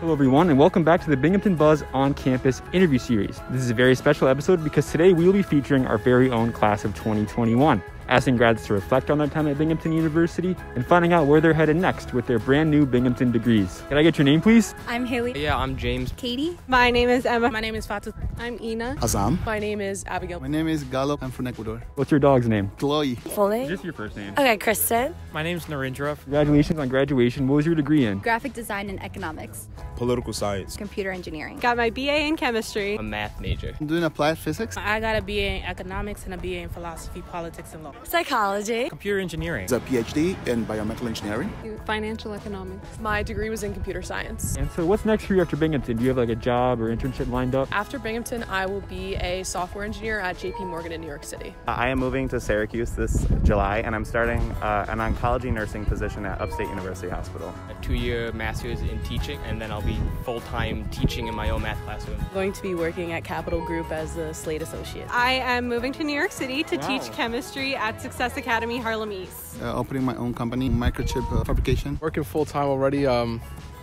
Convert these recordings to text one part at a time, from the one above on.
Hello, everyone, and welcome back to the Binghamton Buzz on campus interview series. This is a very special episode because today we will be featuring our very own class of 2021 asking grads to reflect on their time at Binghamton University and finding out where they're headed next with their brand new Binghamton degrees. Can I get your name, please? I'm Haley. Yeah, I'm James. Katie. My name is Emma. My name is Fatu. I'm Ina. Azam. My name is Abigail. My name is Galo. I'm from Ecuador. What's your dog's name? Chloe. Full name? Just your first name. Okay, Kristen. My name's Narendra. Congratulations on graduation. What was your degree in? Graphic design and economics. Political science. Computer engineering. Got my BA in chemistry. A math major. I'm doing applied physics. I got a BA in economics and a BA in philosophy, politics, and law. Psychology. Computer engineering. It's a PhD in biomedical engineering. Financial economics. My degree was in computer science. And so, what's next for you after Binghamton? Do you have like a job or internship lined up? After Binghamton, I will be a software engineer at JP Morgan in New York City. I am moving to Syracuse this July, and I'm starting uh, an oncology nursing position at Upstate University Hospital. A two-year master's in teaching, and then I'll be full-time teaching in my own math classroom. I'm going to be working at Capital Group as a Slate associate. I am moving to New York City to Wow. teach chemistry at Success Academy Harlem East. Uh, opening my own company, microchip uh, fabrication. working full time already. Um,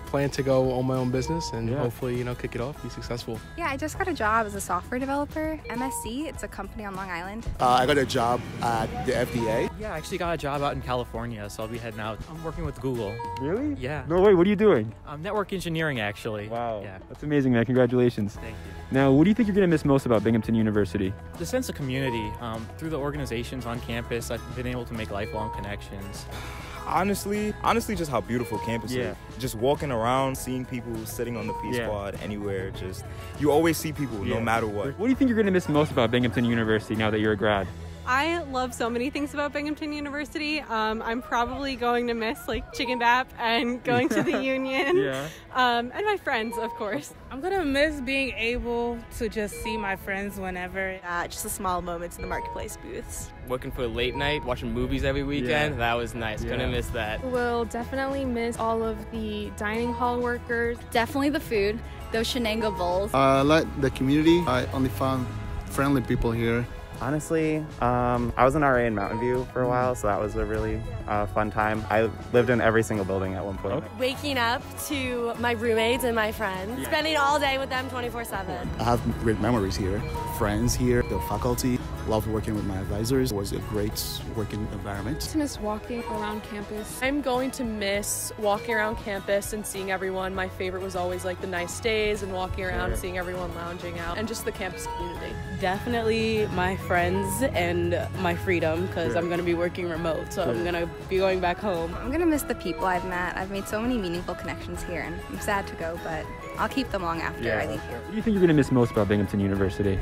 plan to go own my own business and Yeah. hopefully, you know, kick it off, be successful. Yeah, I just got a job as a software developer. MSC, it's a company on Long Island. Uh, I got a job at the FDA. Yeah, I actually got a job out in California, so I'll be heading out. I'm working with Google. Really? Yeah. No way. What are you doing? Um, network engineering, actually. Wow. Yeah. That's amazing, man. Congratulations. Thank you. Now, what do you think you're going to miss most about Binghamton University? The sense of community um, through the organizations on campus, I've been able to make lifelong connections. Honestly, honestly, just how beautiful campus Yeah. is. Just walking around, seeing people sitting on the Peace Yeah. squad anywhere. Just you always see people, Yeah. no matter what. What do you think you're going to miss most about Binghamton University now that you're a grad? I love so many things about Binghamton University. Um, I'm probably going to miss like Chicken Dap and going to the Union. Yeah. Um, and my friends, of course. I'm gonna miss being able to just see my friends whenever. Uh, just the small moments in the marketplace booths. Working for late night, watching movies every weekend. Yeah. That was nice. Yeah. Couldn't miss that. Will definitely miss all of the dining hall workers. Definitely the food. Those Chenango bowls. Uh, I like the community. I only found friendly people here. Honestly, um, I was an RA in Mountain View for a while, so that was a really uh, fun time. I lived in every single building at one point. Okay. Waking up to my roommates and my friends, spending all day with them 24 7. I have great memories here. Friends here, the faculty. Loved working with my advisors. It was a great working environment. To miss walking around campus. I'm going to miss walking around campus and seeing everyone. My favorite was always like the nice days and walking around, Sure. seeing everyone lounging out, and just the campus community. Definitely my friends and my freedom because Sure. I'm going to be working remote, so Sure. I'm going to be going back home. I'm gonna miss the people I've met. I've made so many meaningful connections here, and I'm sad to go, but I'll keep them long after I leave here. What do you think you're going to miss most about Binghamton University?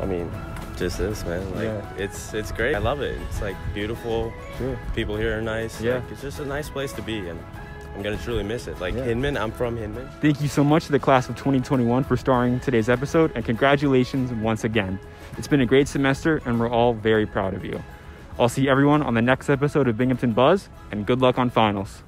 I mean, just this, man. Like, Yeah. it's it's great. I love it. It's like beautiful. Sure. People here are nice. Yeah. Like, it's just a nice place to be, and I'm gonna truly miss it. Like Yeah. Hinman, I'm from Hinman. Thank you so much to the class of 2021 for starring today's episode, and congratulations once again. It's been a great semester, and we're all very proud of you. I'll see everyone on the next episode of Binghamton Buzz, and good luck on finals.